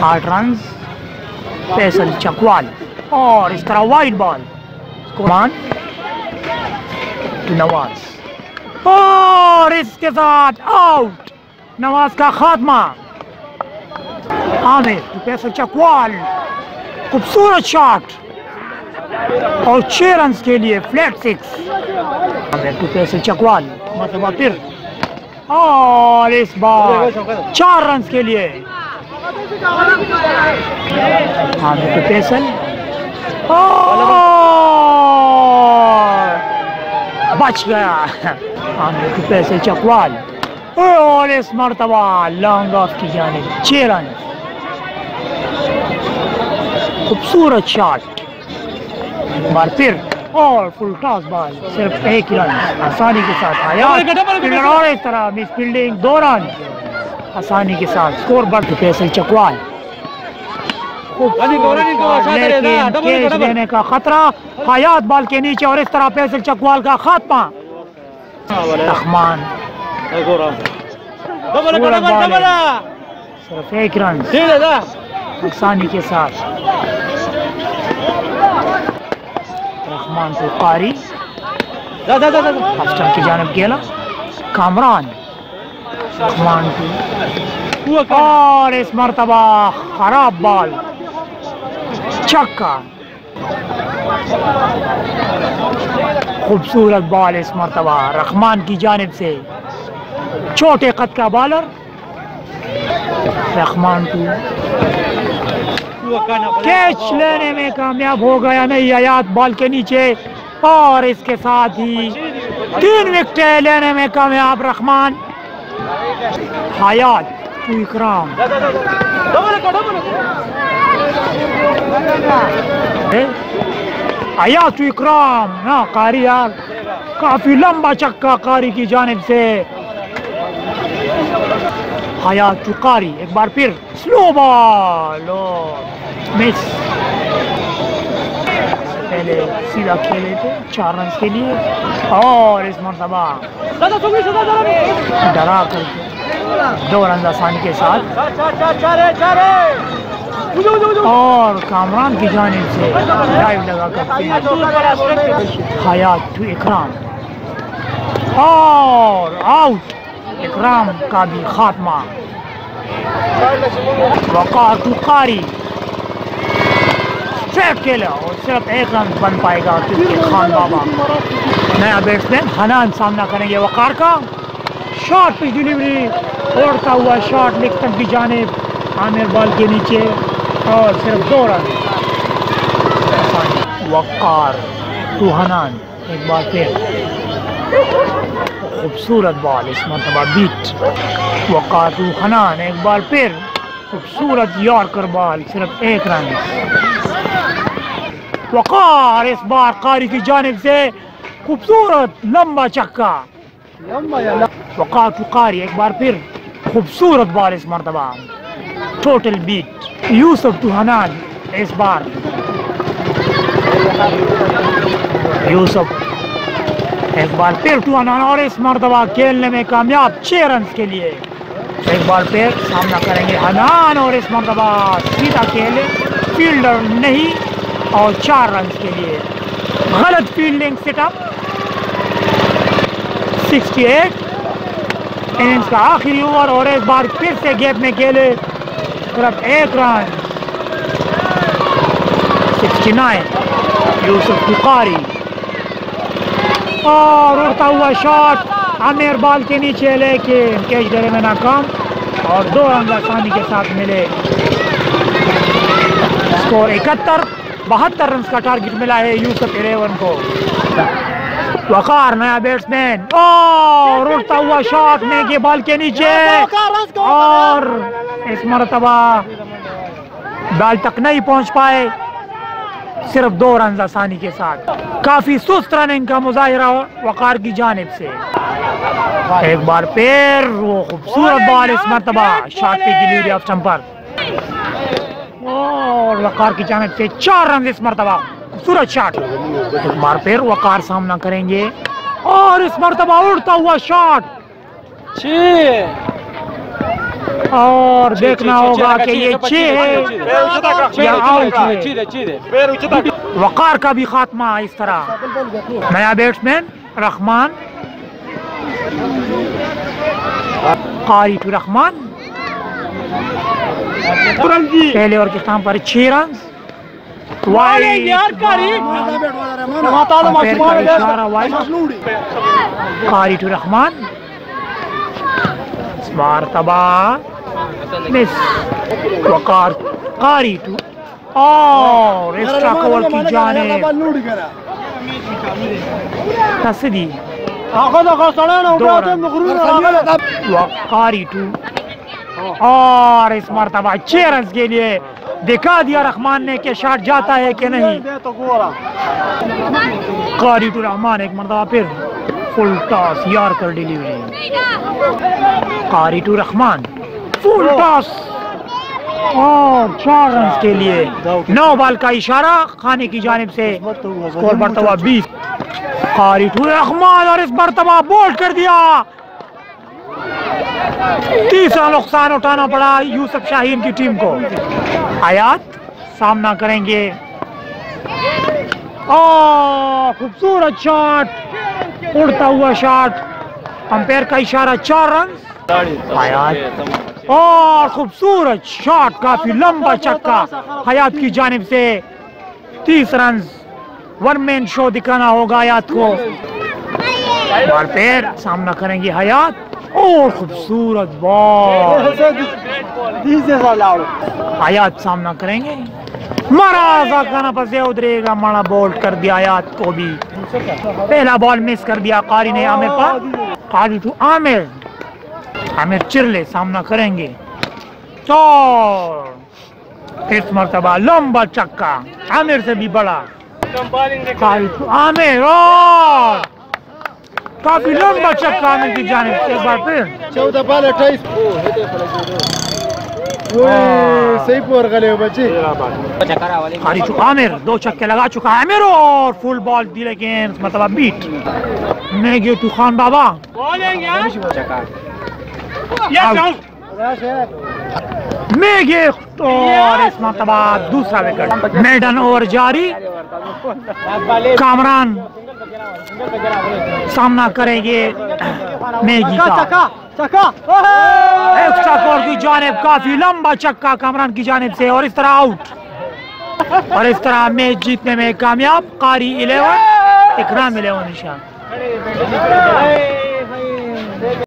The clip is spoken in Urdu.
آٹھ رنز فیصل چکوال اور اس طرح وائٹ بال۔ قرآن نواز اور اس کے ساتھ آؤٹ۔ نواز کا خاتمہ۔ عامر فیصل چکوال۔ خوبصورت شاٹ۔ اور چھ رنز کے لیے فلیٹ سکس فیصل چکوال مرتبہ پھر اور اس بار چار رنز کے لیے عامر اور بچ گیا عامر فیصل چکوال اور اس مرتبہ لانگ آف کی جانب چھ رن خوبصورت شاٹ بار پھر اور فل ٹاس بال صرف ایک رن آسانی کے ساتھ آیا اور اس طرح مس فیلڈنگ دو رن آسانی کے ساتھ سکور بڑھ فیصل چکوال لیکن کیچ لینے کا خطرہ حیات بال کے نیچے اور اس طرح فیصل چکوال کا خاتمہ رحمان صرف ایک رن آسانی کے ساتھ رحمان کو قاری افسر کی جانب گیلا۔ کامران۔ اور اس مرتبہ خراب بال۔ چکا۔ خوبصورت بال اس مرتبہ۔ رحمان کی جانب سے۔ چھوٹے قد کا بالر۔ رحمان کو کیچ لینے میں کامیاب ہو گیا نہیں حیات بال کے نیچے۔ اور اس کے ساتھ ہی تین وکٹیں لینے میں کامیاب رحمان۔ حیات، تو اکرام۔ حیات تو اکرام۔ ہاں، قاری یار کافی لمبا چکا قاری کی جانب سے۔ حیات تو قاری، ایک بار پھر۔ سلو بال۔ مس پہلے سیدھا کھیلے تھے چار رنز کے لیے اور اس مرتبہ ڈرا کر کے دو رنز آسانی کے ساتھ اور کامران کی جانب سے ڈائیو لگا کر حیات ٹو اکرام اور آؤٹ اکرام کا بھی خاتمہ وقار قاری اسٹریٹ کھیلا اور صرف ایک رن بن پائے گا خان بابا نیا بیٹسمین حنان سامنا کریں گے وقار کا شارٹ پچ ڈیلیوری اوڑتا ہوا شارٹ لکھ تک بھی جانب عامر بال کے نیچے اور صرف دو رن وقار ٹو حنان ایک بار پھر خوبصورت بال اس مرتبہ بیٹ وقار ٹو حنان ایک بار پھر خوبصورت یارکر بال صرف ایک رن وقار اس بار قاری کی جانب سے خوبصورت لمبا چکا۔ وقار ٹو قاری ایک بار پھر خوبصورت بال اس مرتبہ۔ Total beat Yusuf to Hanan اس بار۔ یوسف ایک بار پھر ٹو حنان اور اس مرتبہ کھیلنے میں کامیاب چھ رنز کے لیے۔ ایک بار پھر سامنا کریں گے حنان اور اس مرتبہ۔ سیدھا کھیلے فیلڈر نہیں اور چار رنز کے لیے۔ غلط fielding set up sixty eight innings کا آخری اوور اور ایک بار پھر سے گیپ میں کھیلے۔ صرف ایک رن سکسٹی نائن یوسف بخاری اور اڑتا ہوا شاٹ عامر بال کے نیچے لے کے کیچ دینے میں ناکام۔ اور دو رنز آسانی کے ساتھ ملے۔ سکور اکہتر۔ بہتر رنز کا ٹارگٹ ملا ہے یوسف الیون کو۔ وقار نیا بیٹسمین اور اڑتا ہوا شاٹ کے بال کے نیچے۔ اور اس مرتبہ بال تک نہیں پہنچ پائے۔ صرف دو رنز آسانی کے ساتھ۔ کافی سست رننگ کا مظاہرہ وقار کی جانب سے۔ ایک بار پھر وہ خوبصورت بال اس مرتبہ شاٹ پہ ڈیلیوری آف چمپر اور وقار کی جانب سے چار رنز اس مرتبہ خوبصورت شاٹ ایک بار پھر وقار سامنا کریں گے اور اس مرتبہ اڑتا ہوا شاٹ اور دیکھنا ہوگا کہ یہ چھ ہے یا آؤٹ ہے وقار کا بھی خاتمہ اس طرح نیا بیٹسمین رحمان قاری ٹو رحمان پہلے اور کس نام پر؟ چھ رنز قاری ٹو رحمان۔ مرتبہ مس۔ وقار۔ قاری ٹو اور ایکسٹرا کور کی جانب۔ تصدی وقاری ٹو اور اس مرتبہ چھ رنز کے لیے دکھا دیا رحمان نے کہ شاٹ جاتا ہے کہ نہیں۔ قاری ٹو رحمان ایک مرتبہ پھر فل ٹاس یار کر ڈیلیوری۔ قاری ٹو رحمان فل ٹاس۔ اور چار رنز کے لیے نو بال کا اشارہ خانے کی جانب سے۔ سکور مرتبہ بیس۔ قاری ٹو رحمان اور اس مرتبہ بولٹ کر دیا۔ تیسرا نقصان اٹھانا پڑا یوسف شاہین کی ٹیم کو۔ حیات سامنا کریں گے۔ خوبصورت شاٹ۔ اڑتا ہوا شاٹ۔ امپیر کا اشارہ چار رن حیات اور خوبصورت شاٹ، کافی لمبا چکا۔ حیات کی جانب سے تیس رنز۔ ون مین شو دکھانا ہوگا حیات کو۔ بال پیر سامنا کریں گے حیات اور خوبصورت بال حیات سامنا کریں گے؟ مارا کانا پسے ادھرے گا مارا بولٹ کر دیا حیات کو بھی. پہلا بال مس کر دیا قاری نے عامر پر. قاری تو عامر. عامر چرلے سامنا کریں گے. چور. اس مرتبہ لمبا چکا. عامر سے بھی بڑا. قاری تو عامر. اور کافی لمبا چکا عامر کی جانب سے ایک بار پھر چودہ بال اٹھائیس صحیح پور گلے ہو بچے قاری تو عامر دو چکے لگا چکا ہے عامر اور فل بال دی لیکن اس مرتبہ بیٹ میگی تو خان بابا۔ میگی اور اس مرتبہ دوسرا وکٹ۔ میڈن اوور جاری۔ کامران سامنا کریں گے میگی کا۔ ایکسٹرا کور کی جانب کافی لمبا چکا کامران کی جانب سے اور اس طرح آؤٹ۔ اور اس طرح میچ جیتنے میں کامیاب قاری الیون اکرام الیون نشان۔